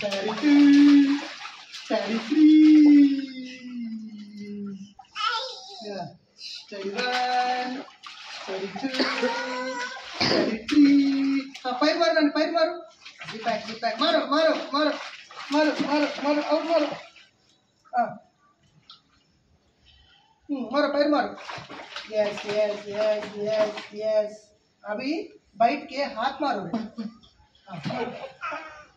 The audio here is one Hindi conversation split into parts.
Steady free. Steady free. Yeah. Steady one. Steady two. Steady three. हाँ पैर मारो नानी पैर मारो जी पैक जी पैक मारो मारो मारो मारो मारो मारो और मारो हाँ मारो पैर मारो yes yes yes yes yes अभी बैठ के हाथ मारो हाँ,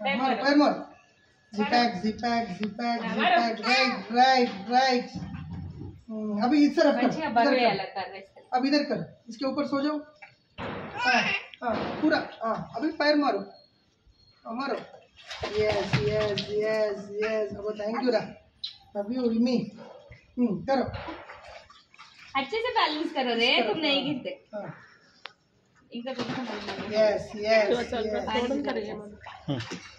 Pemol, Pemol. Z-pack, Z-pack, Z-pack, Right, right, right. Hmm, अभी इधर तरफ़ कर अब इधर कर इसके ऊपर सो जाओ। हाँ, हाँ, पूरा हाँ अभी पैर मारो। हाँ, मारो। यस यस यस यस अब थैंक यू रा अभी मी। हम्म करो। अच्छे से बैलेंस करो रे तुम नहीं गिरते यस यस आगे यस से करो।